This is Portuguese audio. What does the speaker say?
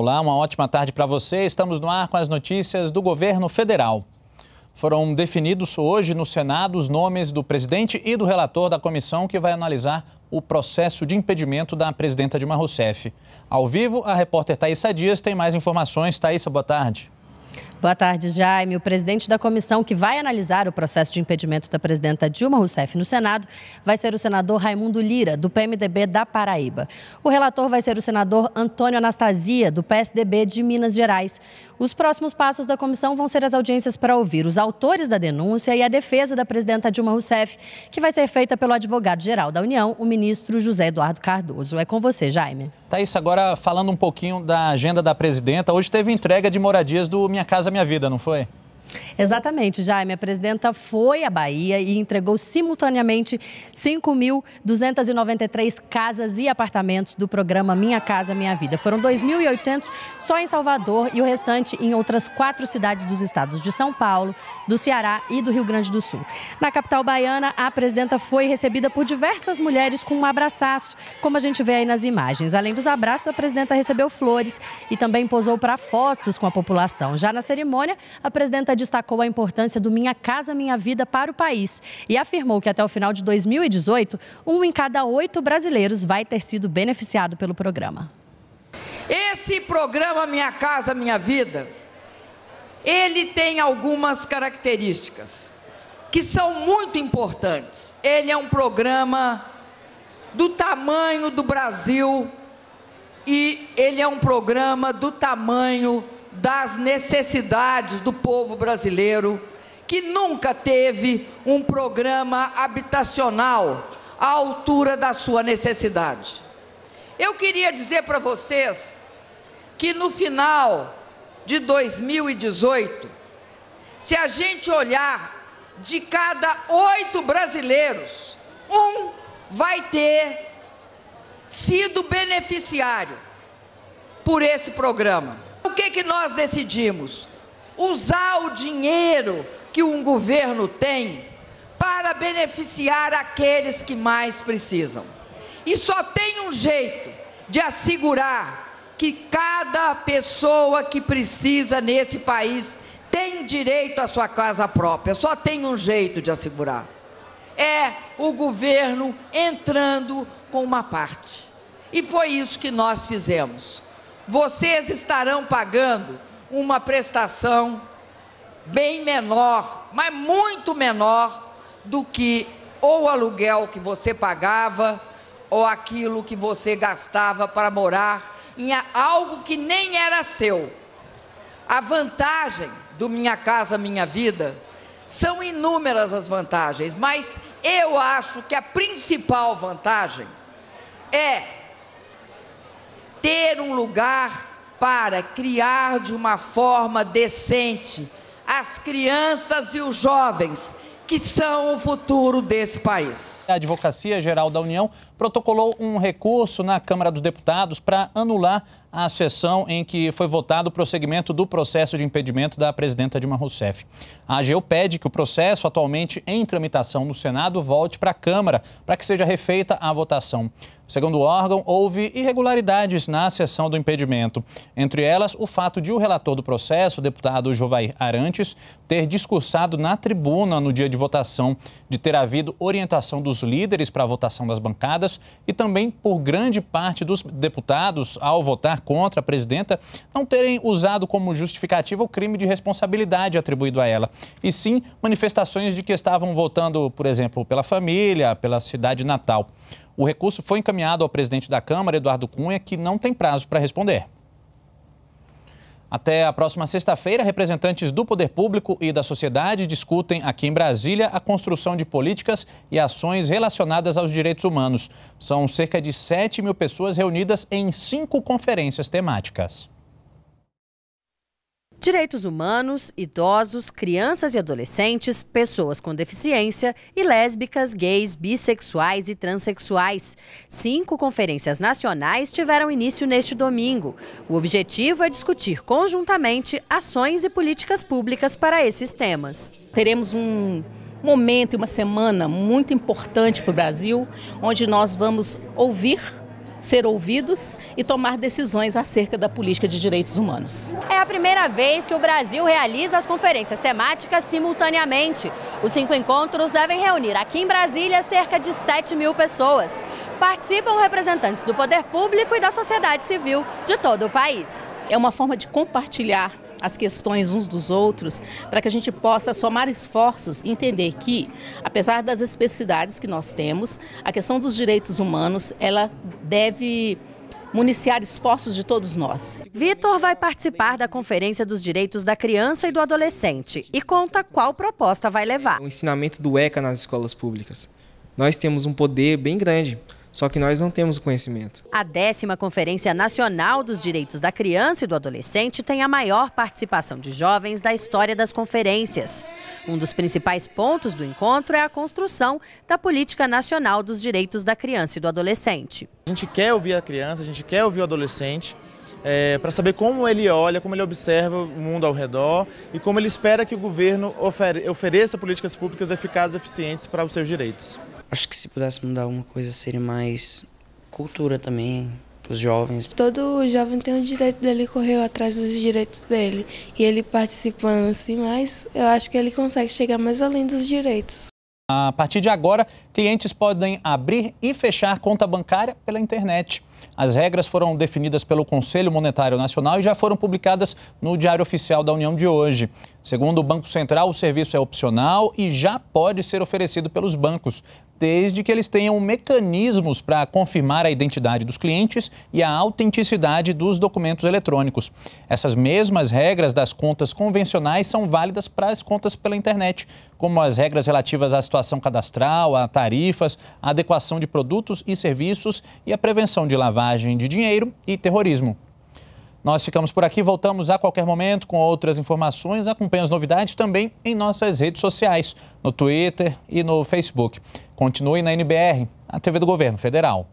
Olá, uma ótima tarde para você. Estamos no ar com as notícias do governo federal. Foram definidos hoje no Senado os nomes do presidente e do relator da comissão que vai analisar o processo de impedimento da presidenta Dilma Rousseff. Ao vivo, a repórter Thaisa Dias tem mais informações. Thaisa, boa tarde. Boa tarde, Jaime. O presidente da comissão que vai analisar o processo de impedimento da presidenta Dilma Rousseff no Senado vai ser o senador Raimundo Lira, do PMDB da Paraíba. O relator vai ser o senador Antônio Anastasia, do PSDB de Minas Gerais. Os próximos passos da comissão vão ser as audiências para ouvir os autores da denúncia e a defesa da presidenta Dilma Rousseff, que vai ser feita pelo advogado-geral da União, o ministro José Eduardo Cardoso. É com você, Jaime. Thaís, agora falando um pouquinho da agenda da presidenta, hoje teve entrega de moradias do Minha Casa Minha Vida, não foi? Exatamente, Jaime. A presidenta foi à Bahia e entregou simultaneamente 5.293 casas e apartamentos do programa Minha Casa Minha Vida. Foram 2.800 só em Salvador e o restante em outras quatro cidades dos estados de São Paulo, do Ceará e do Rio Grande do Sul. Na capital baiana, a presidenta foi recebida por diversas mulheres com um abraçaço, como a gente vê aí nas imagens. Além dos abraços, a presidenta recebeu flores e também posou para fotos com a população. Já na cerimônia, a presidenta destacou a importância do Minha Casa Minha Vida para o país e afirmou que até o final de 2018, um em cada oito brasileiros vai ter sido beneficiado pelo programa. Esse programa Minha Casa Minha Vida, ele tem algumas características que são muito importantes. Ele é um programa do tamanho do Brasil e ele é um programa do tamanho das necessidades do povo brasileiro, que nunca teve um programa habitacional à altura da sua necessidade. Eu queria dizer para vocês que no final de 2018, se a gente olhar de cada oito brasileiros, um vai ter sido beneficiário por esse programa que, nós decidimos? Usar o dinheiro que um governo tem para beneficiar aqueles que mais precisam. E só tem um jeito de assegurar que cada pessoa que precisa nesse país tem direito à sua casa própria. Só tem um jeito de assegurar. É o governo entrando com uma parte. E foi isso que nós fizemos vocês estarão pagando uma prestação bem menor, mas muito menor do que ou o aluguel que você pagava ou aquilo que você gastava para morar em algo que nem era seu. A vantagem do Minha Casa Minha Vida são inúmeras as vantagens, mas eu acho que a principal vantagem é ter um lugar para criar de uma forma decente as crianças e os jovens que são o futuro desse país. A Advocacia Geral da União protocolou um recurso na Câmara dos Deputados para anular a sessão em que foi votado o prosseguimento do processo de impedimento da presidenta Dilma Rousseff. A AGU pede que o processo, atualmente em tramitação no Senado, volte para a Câmara para que seja refeita a votação. Segundo o órgão, houve irregularidades na sessão do impedimento. Entre elas, o fato de o relator do processo, o deputado Jovair Arantes, ter discursado na tribuna no dia de votação, de ter havido orientação dos líderes para a votação das bancadas e também por grande parte dos deputados, ao votar contra a presidenta, não terem usado como justificativa o crime de responsabilidade atribuído a ela, e sim manifestações de que estavam votando, por exemplo, pela família, pela cidade natal. O recurso foi encaminhado ao presidente da Câmara, Eduardo Cunha, que não tem prazo para responder. Até a próxima sexta-feira, representantes do poder público e da sociedade discutem aqui em Brasília a construção de políticas e ações relacionadas aos direitos humanos. São cerca de 7 mil pessoas reunidas em cinco conferências temáticas. Direitos humanos, idosos, crianças e adolescentes, pessoas com deficiência e lésbicas, gays, bissexuais e transexuais. Cinco conferências nacionais tiveram início neste domingo. O objetivo é discutir conjuntamente ações e políticas públicas para esses temas. Teremos um momento e uma semana muito importante para o Brasil, onde nós vamos ouvir ser ouvidos e tomar decisões acerca da política de direitos humanos. É a primeira vez que o Brasil realiza as conferências temáticas simultaneamente. Os cinco encontros devem reunir aqui em Brasília cerca de 7 mil pessoas. Participam representantes do poder público e da sociedade civil de todo o país. É uma forma de compartilhar as questões uns dos outros, para que a gente possa somar esforços e entender que, apesar das especificidades que nós temos, a questão dos direitos humanos, ela deve municiar esforços de todos nós. Vitor vai participar da Conferência dos Direitos da Criança e do Adolescente e conta qual proposta vai levar. O ensinamento do ECA nas escolas públicas. Nós temos um poder bem grande só que nós não temos o conhecimento. A décima Conferência Nacional dos Direitos da Criança e do Adolescente tem a maior participação de jovens da história das conferências. Um dos principais pontos do encontro é a construção da Política Nacional dos Direitos da Criança e do Adolescente. A gente quer ouvir a criança, a gente quer ouvir o adolescente. É, para saber como ele olha, como ele observa o mundo ao redor e como ele espera que o governo ofere, ofereça políticas públicas eficazes e eficientes para os seus direitos. Acho que se pudesse mudar alguma coisa seria mais cultura também para os jovens. Todo jovem tem o direito dele correr atrás dos direitos dele e ele participando assim mais, eu acho que ele consegue chegar mais além dos direitos. A partir de agora, clientes podem abrir e fechar conta bancária pela internet. As regras foram definidas pelo Conselho Monetário Nacional e já foram publicadas no Diário Oficial da União de hoje. Segundo o Banco Central, o serviço é opcional e já pode ser oferecido pelos bancos, desde que eles tenham mecanismos para confirmar a identidade dos clientes e a autenticidade dos documentos eletrônicos. Essas mesmas regras das contas convencionais são válidas para as contas pela internet, como as regras relativas à situação cadastral, a tarifas, a adequação de produtos e serviços e a prevenção de lavagem de dinheiro e terrorismo. Nós ficamos por aqui, voltamos a qualquer momento com outras informações. Acompanhe as novidades também em nossas redes sociais, no Twitter e no Facebook. Continue na NBR, a TV do Governo Federal.